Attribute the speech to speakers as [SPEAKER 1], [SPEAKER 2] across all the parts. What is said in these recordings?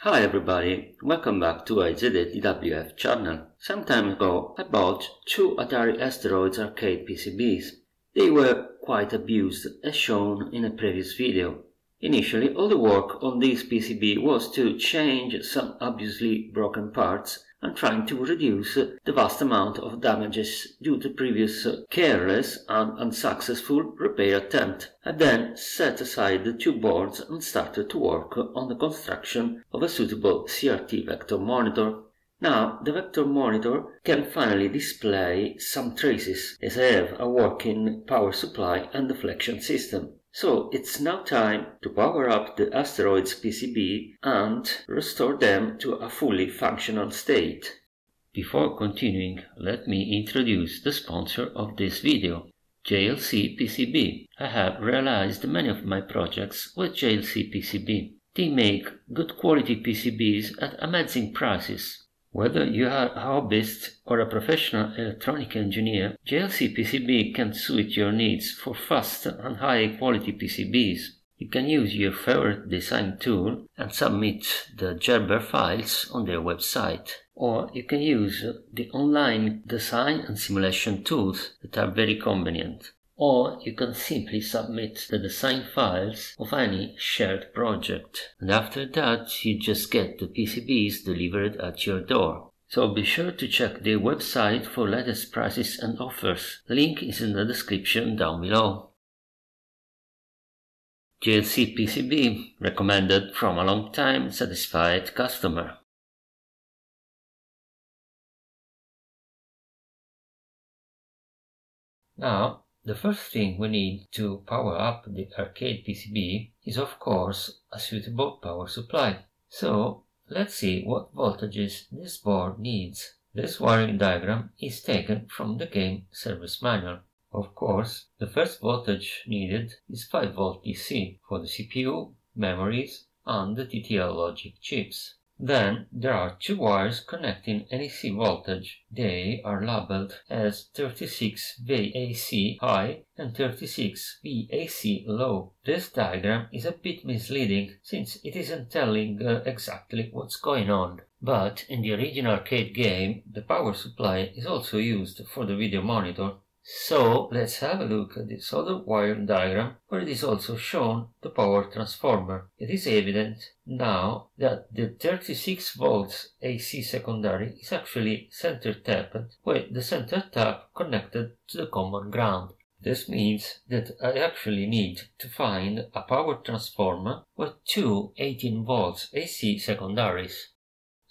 [SPEAKER 1] Hi everybody, welcome back to IZ8DWF channel. Some time ago I bought two Atari Asteroids arcade PCBs. They were quite abused as shown in a previous video. Initially all the work on this PCB was to change some obviously broken parts and trying to reduce the vast amount of damages due to previous careless and unsuccessful repair attempt. I then set aside the two boards and started to work on the construction of a suitable CRT vector monitor. Now the vector monitor can finally display some traces as I have a working power supply and deflection system. So it's now time to power up the asteroids PCB and restore them to a fully functional state. Before continuing, let me introduce the sponsor of this video, JLC PCB. I have realized many of my projects with JLC PCB. They make good quality PCBs at amazing prices. Whether you are a hobbyist or a professional electronic engineer, JLC PCB can suit your needs for fast and high quality PCBs. You can use your favorite design tool and submit the Gerber files on their website. Or you can use the online design and simulation tools that are very convenient or you can simply submit the design files of any shared project. And after that, you just get the PCBs delivered at your door. So be sure to check their website for latest prices and offers. The link is in the description down below. JLC PCB recommended from a long time satisfied customer. Now, the first thing we need to power up the arcade PCB is of course a suitable power supply. So let's see what voltages this board needs. This wiring diagram is taken from the game service manual. Of course, the first voltage needed is 5V DC for the CPU, memories and the TTL logic chips. Then there are two wires connecting NEC voltage. They are labeled as 36 VAC high and 36 VAC low. This diagram is a bit misleading since it isn't telling uh, exactly what's going on. But in the original arcade game, the power supply is also used for the video monitor so let's have a look at this other wire diagram where it is also shown the power transformer. It is evident now that the 36 volts AC secondary is actually center tapped with the center tap connected to the common ground. This means that I actually need to find a power transformer with two 18 volts AC secondaries.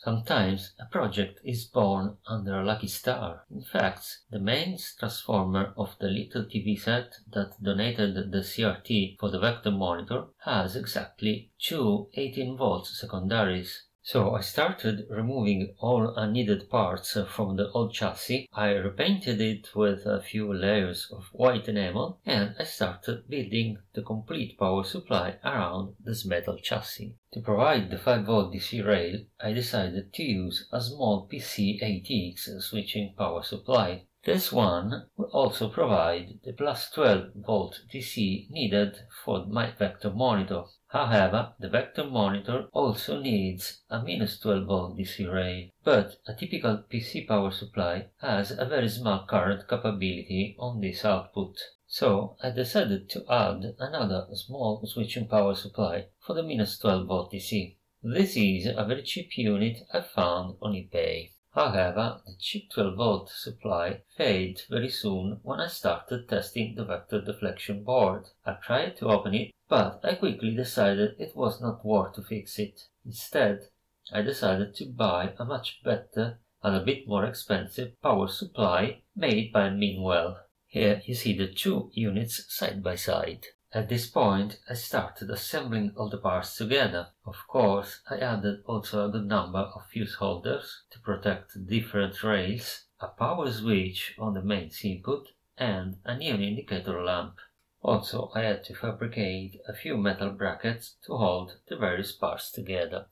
[SPEAKER 1] Sometimes a project is born under a lucky star. In fact, the mains transformer of the little TV set that donated the CRT for the vector monitor has exactly two 18 volts secondaries. So I started removing all unneeded parts from the old chassis, I repainted it with a few layers of white enamel and I started building the complete power supply around this metal chassis. To provide the 5V DC rail, I decided to use a small PC-ATX switching power supply. This one will also provide the plus 12 volt DC needed for my vector monitor. However, the vector monitor also needs a minus 12 volt DC rail, but a typical PC power supply has a very small current capability on this output. So I decided to add another small switching power supply for the minus 12 volt DC. This is a very cheap unit I found on eBay. However, the cheap 12 volt supply failed very soon when I started testing the vector deflection board. I tried to open it, but I quickly decided it was not worth to fix it. Instead, I decided to buy a much better and a bit more expensive power supply made by Meanwell. Here you see the two units side by side. At this point, I started assembling all the parts together. Of course, I added also a good number of fuse holders to protect different rails, a power switch on the mains input, and a neon indicator lamp. Also, I had to fabricate a few metal brackets to hold the various parts together.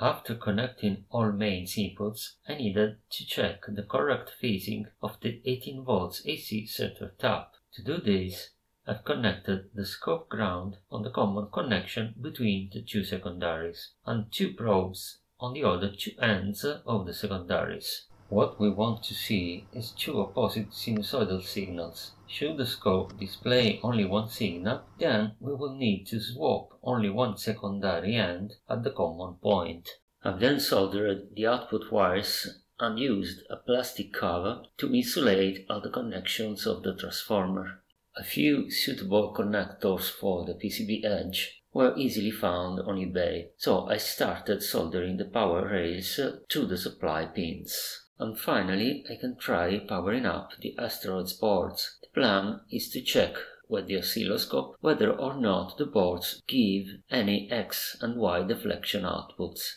[SPEAKER 1] After connecting all mains inputs, I needed to check the correct phasing of the 18 volts AC center tap. To do this, I've connected the scope ground on the common connection between the two secondaries and two probes on the other two ends of the secondaries. What we want to see is two opposite sinusoidal signals. Should the scope display only one signal, then we will need to swap only one secondary end at the common point. I've then soldered the output wires and used a plastic cover to insulate all the connections of the transformer. A few suitable connectors for the PCB edge were easily found on eBay, so I started soldering the power rails to the supply pins. And finally, I can try powering up the asteroids boards. The plan is to check with the oscilloscope whether or not the boards give any X and Y deflection outputs.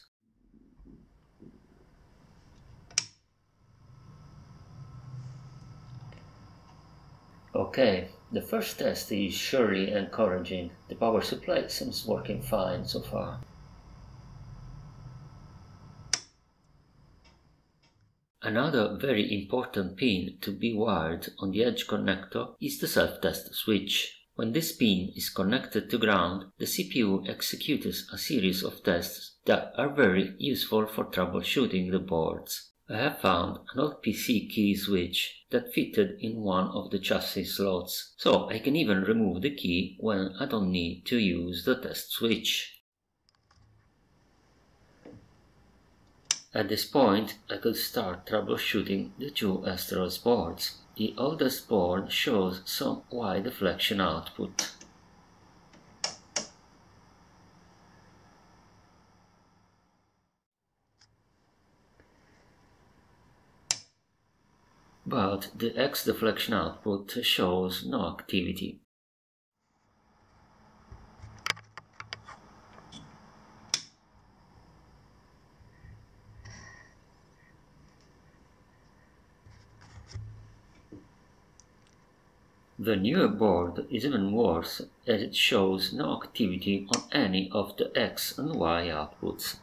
[SPEAKER 1] Okay, the first test is surely encouraging. The power supply seems working fine so far. Another very important pin to be wired on the edge connector is the self-test switch. When this pin is connected to ground, the CPU executes a series of tests that are very useful for troubleshooting the boards. I have found an old PC key switch that fitted in one of the chassis slots, so I can even remove the key when I don't need to use the test switch. At this point, I could start troubleshooting the two asteroids boards. The oldest board shows some Y deflection output. But the X deflection output shows no activity. The newer board is even worse as it shows no activity on any of the X and Y outputs.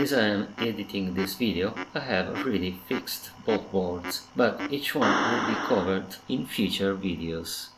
[SPEAKER 1] As I am editing this video, I have already fixed both boards, but each one will be covered in future videos.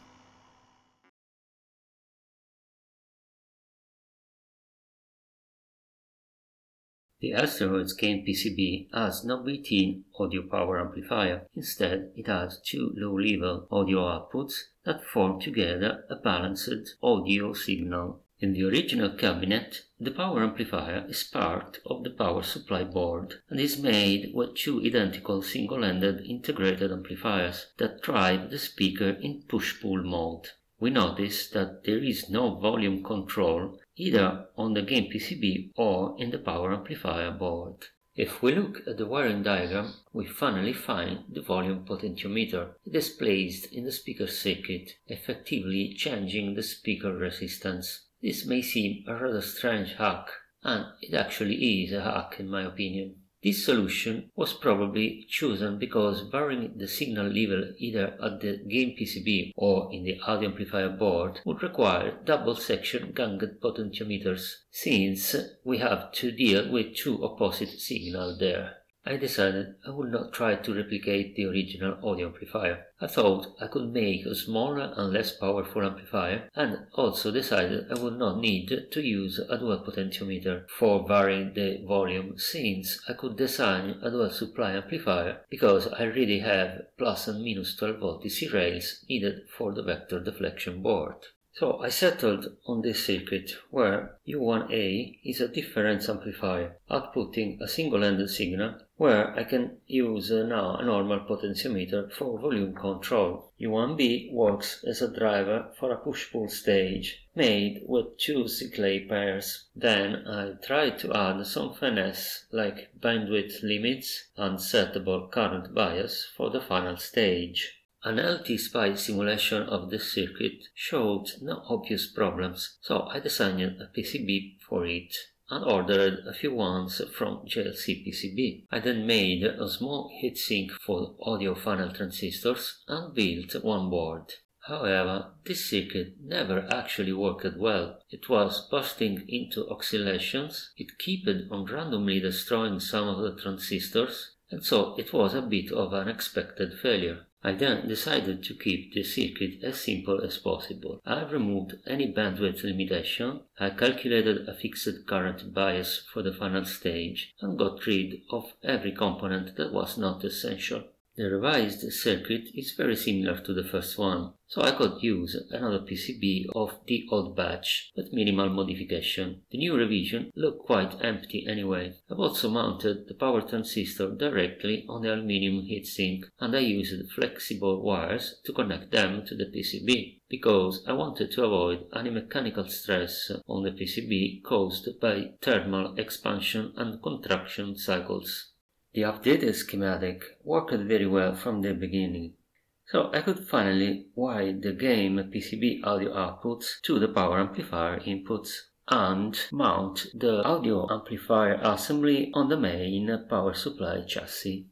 [SPEAKER 1] The Asteroids Game PCB has no built-in audio power amplifier. Instead, it has two low-level audio outputs that form together a balanced audio signal. In the original cabinet, the power amplifier is part of the power supply board and is made with two identical single-ended integrated amplifiers that drive the speaker in push-pull mode. We notice that there is no volume control either on the game PCB or in the power amplifier board. If we look at the wiring diagram, we finally find the volume potentiometer. It is placed in the speaker circuit, effectively changing the speaker resistance. This may seem a rather strange hack, and it actually is a hack in my opinion. This solution was probably chosen because varying the signal level either at the game PCB or in the audio amplifier board would require double section ganged potentiometers, since we have to deal with two opposite signals there. I decided I would not try to replicate the original audio amplifier. I thought I could make a smaller and less powerful amplifier and also decided I would not need to use a dual potentiometer for varying the volume since I could design a dual supply amplifier because I already have plus and minus 12 volt DC rails needed for the vector deflection board. So I settled on this circuit where U1A is a difference amplifier outputting a single-ended signal where I can use uh, now a normal potentiometer for volume control. U1B works as a driver for a push-pull stage made with two Sziklai pairs. Then I tried to add some finesse like bandwidth limits and settable current bias for the final stage. An LTspice simulation of this circuit showed no obvious problems, so I designed a PCB for it and ordered a few ones from JLC PCB. I then made a small heatsink for audio final transistors and built one board. However, this circuit never actually worked well. It was busting into oscillations, it kept on randomly destroying some of the transistors, and so it was a bit of an expected failure. I then decided to keep the circuit as simple as possible. I removed any bandwidth limitation, I calculated a fixed current bias for the final stage, and got rid of every component that was not essential. The revised circuit is very similar to the first one, so I could use another PCB of the old batch with minimal modification. The new revision looked quite empty anyway. I've also mounted the power transistor directly on the aluminium heatsink and I used flexible wires to connect them to the PCB because I wanted to avoid any mechanical stress on the PCB caused by thermal expansion and contraction cycles. The updated schematic worked very well from the beginning, so I could finally wire the game PCB audio outputs to the power amplifier inputs and mount the audio amplifier assembly on the main power supply chassis.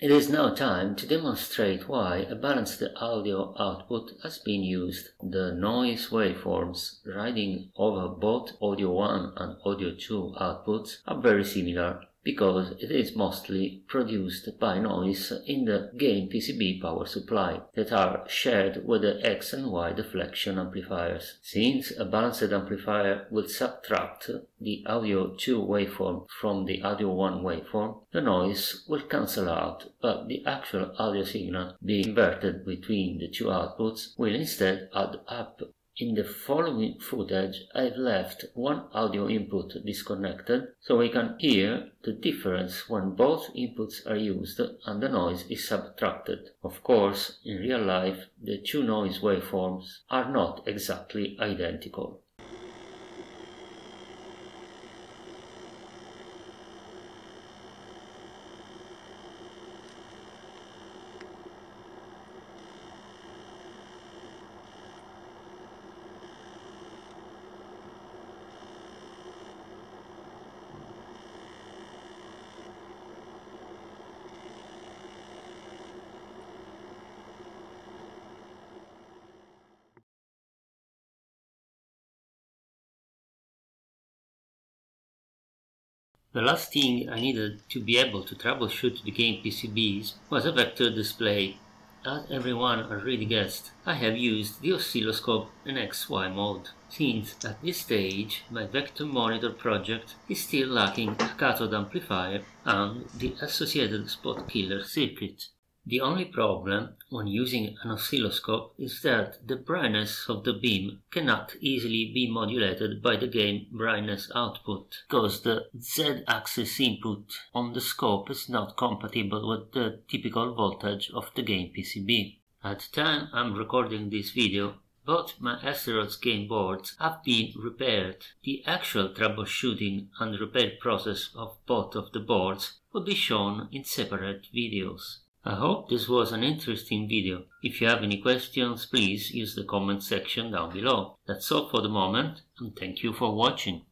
[SPEAKER 1] It is now time to demonstrate why a balanced audio output has been used. The noise waveforms riding over both audio 1 and audio 2 outputs are very similar because it is mostly produced by noise in the game PCB power supply that are shared with the X and Y deflection amplifiers. Since a balanced amplifier will subtract the audio 2 waveform from the audio 1 waveform, the noise will cancel out, but the actual audio signal being inverted between the two outputs will instead add up in the following footage I've left one audio input disconnected so we can hear the difference when both inputs are used and the noise is subtracted. Of course, in real life the two noise waveforms are not exactly identical. The last thing I needed to be able to troubleshoot the game PCBs was a vector display. As everyone already guessed, I have used the oscilloscope in XY mode, since at this stage my vector monitor project is still lacking a cathode amplifier and the associated spot killer circuit. The only problem when using an oscilloscope is that the brightness of the beam cannot easily be modulated by the game brightness output, because the z-axis input on the scope is not compatible with the typical voltage of the game PCB. At the time I'm recording this video, both my Asteroids game boards have been repaired. The actual troubleshooting and repair process of both of the boards will be shown in separate videos. I hope this was an interesting video. If you have any questions, please use the comment section down below. That's all for the moment, and thank you for watching.